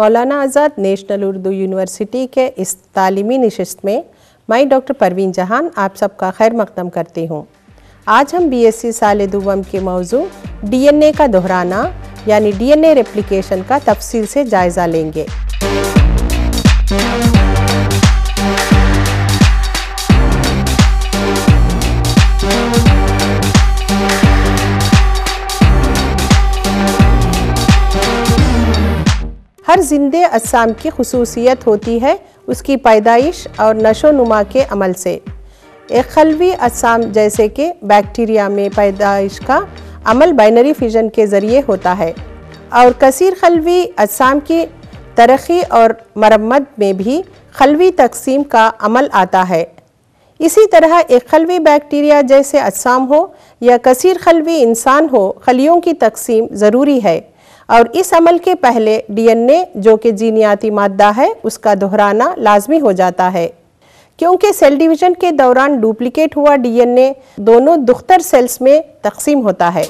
मौलाना आज़ाद national Urdu university के इस तालीमी नशस्त में मैं डॉक्टर परवीन जहान आप सबका खैर मकदम करती हूँ। आज हम बी एस सी साल दुवम के मौजू ए का दोहराना, यानी डी एन ए रेप्लिकेशन का तफसील से जायज़ा लेंगे। हर जिंदे असाम की खसूसियत होती है उसकी पैदाइश और नशो नुमा के अमल से। एक खलवी असाम जैसे कि बैक्टीरिया में पैदाइश का अमल बाइनरी फिजन के ज़रिए होता है। और कसीर खलवी असाम की तरक्की और मरम्मत में भी खलवी तकसीम का अमल आता है। इसी तरह एक खलवी बैक्टीरिया जैसे असाम हो या कसीर खलवी इंसान हो, खलियों की तकसीम ज़रूरी है। और इस अमल के पहले डीएनए, जो कि जीनियाती मादा है, उसका दोहराना लाजमी हो जाता है। क्योंकि सेल डिवीज़न के दौरान डुप्लीकेट हुआ डीएनए, दोनों दुख्तर सेल्स में तकसीम होता है।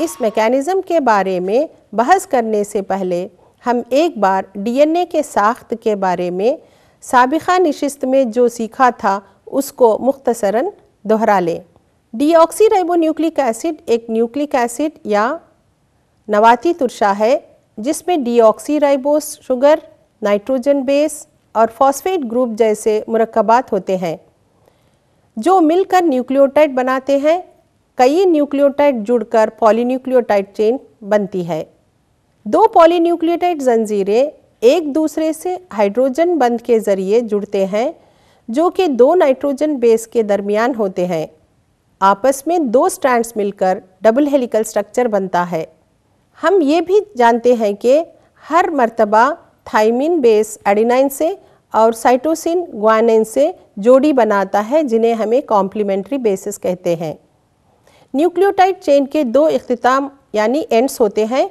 इस मैकेनिज़्म के बारे में बहस करने से पहले हम एक बार डीएनए के साख्त के बारे में सबका नशस्त में जो सीखा था, उसको मुख्तसरा दोहरा लें। डीऑक्सी राइबोन्यूक्लिक एसिड एक न्यूक्लिक एसिड या नवाती तुरशा है, जिसमें deoxyribose sugar, nitrogen base और फॉस्फेट ग्रुप जैसे मुरक्बात होते हैं, जो मिलकर न्यूक्लियोटाइड बनाते हैं। कई न्यूक्लियोटाइड जुड़कर पॉलीन्यूक्लियोटाइड चेन बनती है। दो पॉलीन्यूक्लियोटाइड जंजीरें एक दूसरे से हाइड्रोजन बंध के ज़रिए जुड़ते हैं, जो कि दो नाइट्रोजन बेस के दरमियान होते हैं। आपस में दो स्ट्रैंड्स मिलकर डबल हेलिकल स्ट्रक्चर बनता है। हम ये भी जानते हैं कि हर मर्तबा थाइमिन बेस एडिनाइन से और साइटोसिन ग्वानिन से जोड़ी बनाता है, जिन्हें हमें कॉम्प्लीमेंट्री बेसिस कहते हैं। न्यूक्लियोटाइड चेन के दो अख्ताम यानी एंड्स होते हैं,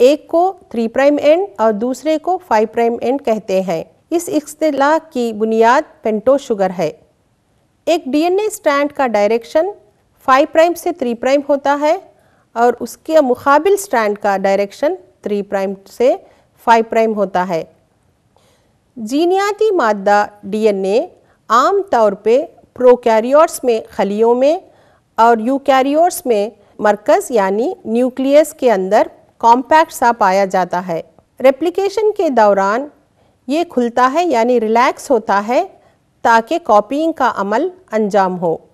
एक को थ्री प्राइम एंड और दूसरे को फाइव प्राइम एंड कहते हैं। इस अख्तला की बुनियाद पेंटो शुगर है। एक डीएनए स्टैंड का डायरेक्शन फाइव प्राइम से थ्री प्राइम होता है और उसके मुकाबिल स्टैंड का डायरेक्शन थ्री प्राइम से फाइव प्राइम होता है। जीनियाती मादा डीएनए आम तौर पे प्रोकैरियोट्स में, खलियों में और यूकैरियोट्स में मरकज़ यानी न्यूक्लियस के अंदर कॉम्पैक्ट सा पाया जाता है। रेप्लिकेशन के दौरान ये खुलता है यानी रिलैक्स होता है ताकि कॉपिंग का अमल अंजाम हो।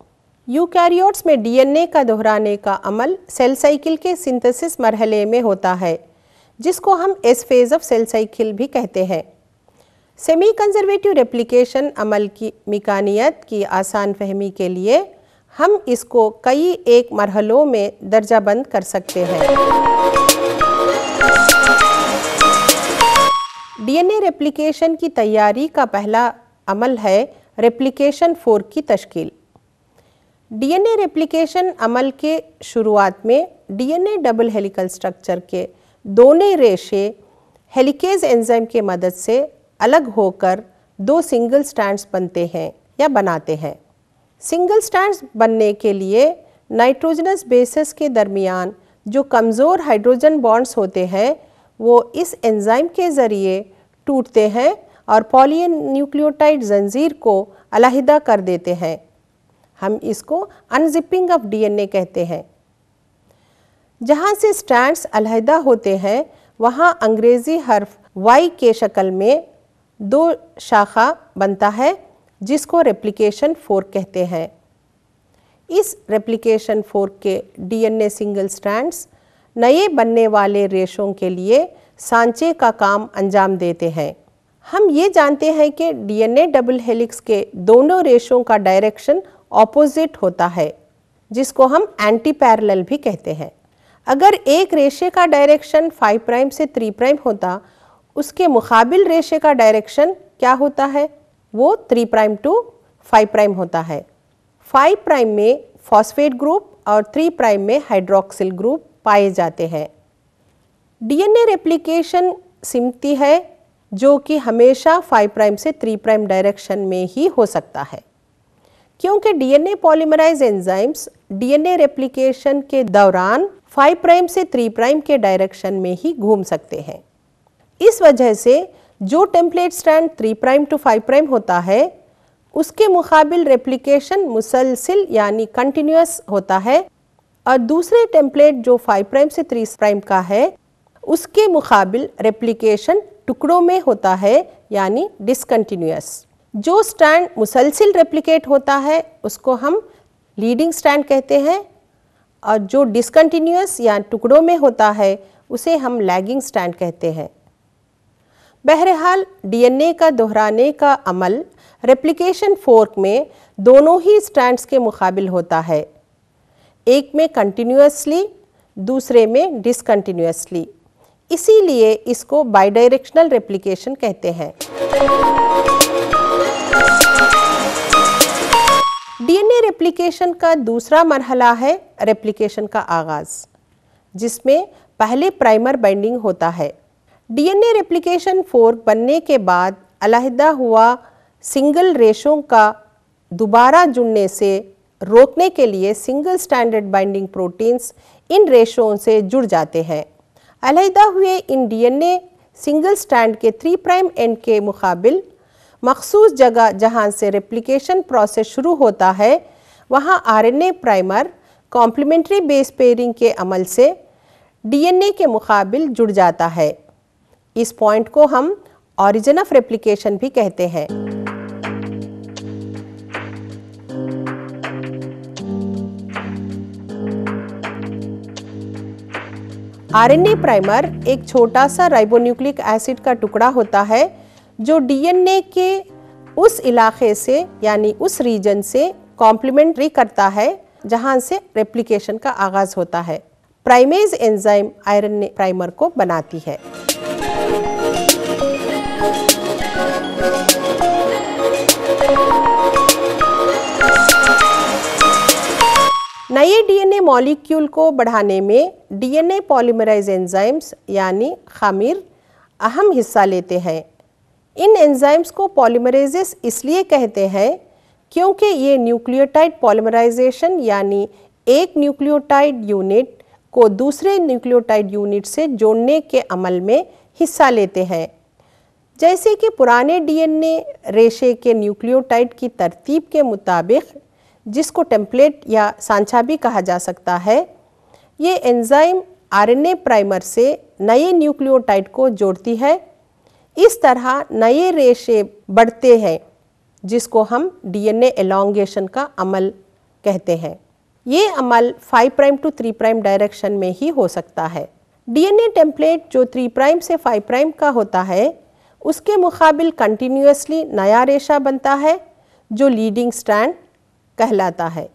यूकैरियोट्स में डीएनए का दोहराने का अमल सेल साइकिल के सिंथेसिस मरहले में होता है, जिसको हम S phase of cell cycle भी कहते हैं। सेमी कंजर्वेटिव रेप्लिकेशन अमल की मिकानियत की आसान फहमी के लिए हम इसको कई एक मरहलों में दर्जा बंद कर सकते हैं। डीएनए रेप्लिकेशन की तैयारी का पहला अमल है रेप्लिकेशन फोर की तश्कील। डीएनए रेप्लिकेशन अमल के शुरुआत में डीएनए डबल हेलिकल स्ट्रक्चर के दोनों रेशे हेलिकेज एंजाइम के मदद से अलग होकर दो सिंगल स्टैंड्स बनते हैं या बनाते हैं। सिंगल स्टैंड्स बनने के लिए नाइट्रोजनस बेसिस के दरमियान जो कमज़ोर हाइड्रोजन बॉन्ड्स होते हैं, वो इस एंजाइम के ज़रिए टूटते हैं और पॉलीन्यूक्लियोटाइड जंजीर को अलहदा कर देते हैं। हम इसको अनजिपिंग ऑफ़ डीएनए कहते हैं। जहाँ से स्टैंड्स अलहदा होते हैं, वहाँ अंग्रेज़ी हर्फ वाई के शक्ल में दो शाखा बनता है, जिसको रेप्लिकेशन फोर्क कहते हैं। इस रेप्लिकेशन फोर्क के डीएनए सिंगल स्ट्रैंड्स नए बनने वाले रेशों के लिए सांचे का काम अंजाम देते हैं। हम ये जानते हैं कि डीएनए डबल हेलिक्स के दोनों रेशों का डायरेक्शन ऑपोजिट होता है, जिसको हम एंटी पैरेलल भी कहते हैं। अगर एक रेशे का डायरेक्शन फाइव प्राइम से थ्री प्राइम होता, उसके मुकाबिल रेशे का डायरेक्शन क्या होता है? वो three prime to five prime होता है। फाइव प्राइम में फॉस्फेट ग्रुप और थ्री प्राइम में हाइड्रोक्सिल ग्रुप पाए जाते हैं। डीएनए रेप्लिकेशन सिमती है, जो कि हमेशा फाइव प्राइम से थ्री प्राइम डायरेक्शन में ही हो सकता है। क्योंकि DNA polymerase enzymes DNA replication के दौरान 5 प्राइम से 3 प्राइम के डायरेक्शन में ही घूम सकते हैं। इस वजह से जो template strand 3 prime to 5 prime होता है, उसके मुकाबिल रेप्लिकेशन मुसलसिल यानी कंटिन्यूस होता है और दूसरे टेम्पलेट जो 5 प्राइम से 3 प्राइम का है, उसके मुकाबिल रेप्लिकेशन टुकड़ों में होता है यानी डिसकंटिन्यूस जो स्टैंड मुसलसिल रेप्लिकेट होता है, उसको हम लीडिंग स्टैंड कहते हैं। और जो डिसकंटिन्यूस या टुकड़ों में होता है, उसे हम लैगिंग स्टैंड कहते हैं। बहरहाल, डीएनए का, दोहराने का अमल रेप्लिकेशन फोर्क में दोनों ही स्टैंड्स के मुकाबिल होता है। एक में कंटिन्यूसली दूसरे में डिसकंटिन्यूसली इसीलिए इसको बाइडायरेक्शनल रेप्लिकेशन कहते हैं। डीएनए रेप्लिकेशन का दूसरा मरहला है रेप्लिकेशन का आगाज़, जिसमें पहले प्राइमर बाइंडिंग होता है। डीएनए रेप्लिकेशन फोर्क बनने के बाद अलहदा हुआ सिंगल रेशों का दोबारा जुड़ने से रोकने के लिए सिंगल स्टैंडर्ड बाइंडिंग प्रोटीन्स इन रेशों से जुड़ जाते हैं। अलहदा हुए इन डीएनए सिंगल स्टैंड के थ्री प्राइम एंड के मुकाबिल मखसूस जगह जहाँ से रेप्लिकेशन प्रोसेस शुरू होता है, वहाँ RNA primer complementary base pairing के अमल से डीएनए के मुकाबिल जुड़ जाता है। इस पॉइंट को हम ऑरिजिन ऑफ़ रेप्लिकेशन भी कहते हैं। आरएनए प्राइमर एक छोटा सा राइबोन्यूक्लिक एसिड का टुकड़ा होता है जो डीएनए के उस इलाके से, यानी उस रीजन से कॉम्प्लीमेंट्री करता है, जहाँ से रेप्लिकेशन का आगाज़ होता है। प्राइमेज एंजाइम आयरन प्राइमर को बनाती है। नए डीएनए मॉलिक्यूल को बढ़ाने में डीएनए पॉलीमराइज एंजाइम्स यानी खामिर, अहम हिस्सा लेते हैं। इन एंजाइम्स को पॉलीमरेजेस इसलिए कहते हैं क्योंकि ये न्यूक्लियोटाइड पॉलीमराइजेशन यानी एक न्यूक्लियोटाइड यूनिट को दूसरे न्यूक्लियोटाइड यूनिट से जोड़ने के अमल में हिस्सा लेते हैं। जैसे कि पुराने डीएनए रेशे के न्यूक्लियोटाइड की तरतीब के मुताबिक, जिसको टेम्पलेट या सांचा भी कहा जा सकता है, ये एंजाइम आरएनए प्राइमर से नए न्यूक्लियोटाइड को जोड़ती है इस तरह नए रेशे बढ़ते हैं, जिसको हम डीएनए एलोंगेशन का अमल कहते हैं। ये अमल 5 प्राइम टू 3 प्राइम डायरेक्शन में ही हो सकता है। डीएनए टेम्पलेट जो 3 प्राइम से 5 प्राइम का होता है, उसके मुकाबिल कंटिन्यूसली नया रेशा बनता है, जो लीडिंग स्टैंड कहलाता है।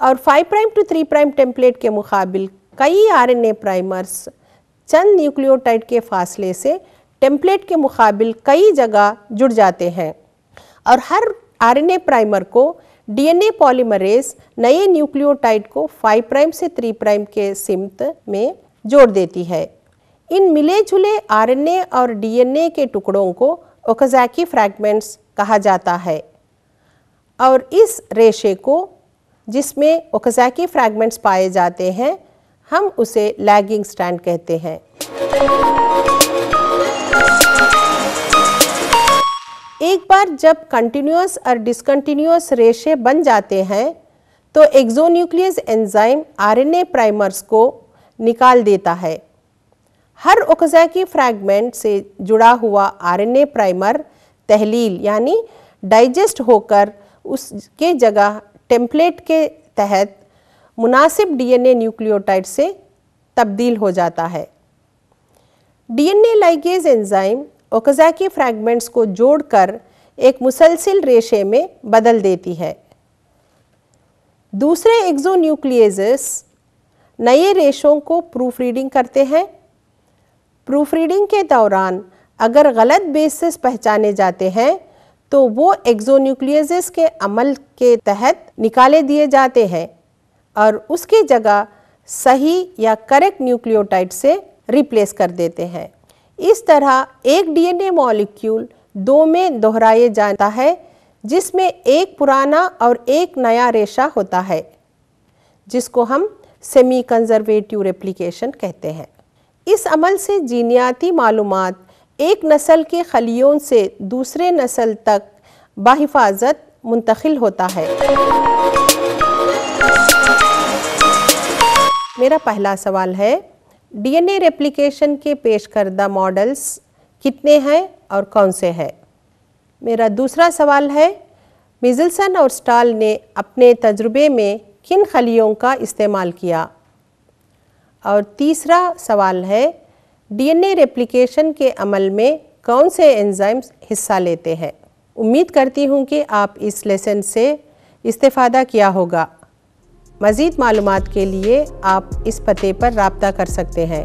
और 5 प्राइम टू 3 प्राइम टेम्पलेट के मुकाबिल कई आरएनए प्राइमर्स चंद न्यूक्लियोटाइड के फासले से टेम्पलेट के मुकाबिल कई जगह जुड़ जाते हैं। और हर आरएनए प्राइमर को डीएनए पॉलीमरेज नए न्यूक्लियोटाइड को 5 प्राइम से 3 प्राइम के सिमत में जोड़ देती है। इन मिले जुले आरएनए और डीएनए के टुकड़ों को ओकाजाकी फ्रैगमेंट्स कहा जाता है। और इस रेशे को, जिसमें ओकाजाकी फ्रैगमेंट्स पाए जाते हैं, हम उसे लैगिंग स्टैंड कहते हैं। एक बार जब कंटिन्यूस और डिसकंटिन्यूस रेशे बन जाते हैं तो एक्सोन्यूक्लियस एंजाइम आरएनए प्राइमर्स को निकाल देता है। हर ओकाजाकी फ्रैगमेंट से जुड़ा हुआ आरएनए प्राइमर तहलील, यानी डाइजेस्ट होकर उसके जगह टेम्पलेट के तहत मुनासिब डीएनए न्यूक्लियोटाइड से तब्दील हो जाता है। DNA ligase enzyme Okazaki fragments को जोड़कर एक मुसलसिल रेशे में बदल देती है। दूसरे एक्सोन्यूक्लियस नए रेशों को प्रूफ रीडिंग करते हैं। प्रूफ रीडिंग के दौरान अगर गलत बेसिस पहचाने जाते हैं तो वो एक्सोन्यूक्लियस के अमल के तहत निकाले दिए जाते हैं और उसकी जगह सही या करेक्ट न्यूक्लियोटाइड से रिप्लेस कर देते हैं। इस तरह एक डीएनए मॉलिक्यूल दो में दोहराए जाता है, जिसमें एक पुराना और एक नया रेशा होता है, जिसको हम सेमी कंजर्वेटिव रेप्लिकेशन कहते हैं। इस अमल से जीनियाती मालूम एक नस्ल के खलियों से दूसरे नस्ल तक बाहिफाजत मुंतकिल होता है। मेरा पहला सवाल है डीएनए रेप्लिकेशन के पेश करदा मॉडल्स कितने हैं और कौन से हैं? मेरा दूसरा सवाल है, मिजल्सन और स्टाल ने अपने तजुर्बे में किन खलियों का इस्तेमाल किया? और तीसरा सवाल है, डीएनए रेप्लिकेशन के अमल में कौन से एंजाइम्स हिस्सा लेते हैं? उम्मीद करती हूँ कि आप इस लेसन से इस्तेफ़ादा किया होगा। मज़ीद मालूम के लिए आप इस पते पर रबता कर सकते हैं।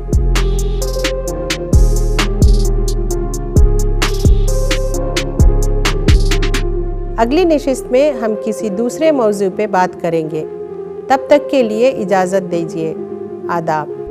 अगली नशस्त में हम किसी दूसरे मौजू पर बात करेंगे। तब तक के लिए इजाज़त दीजिए। आदाब।